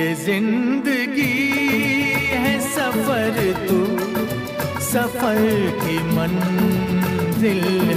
ये ज़िंदगी है सफ़र तू सफ़र की मंजिल।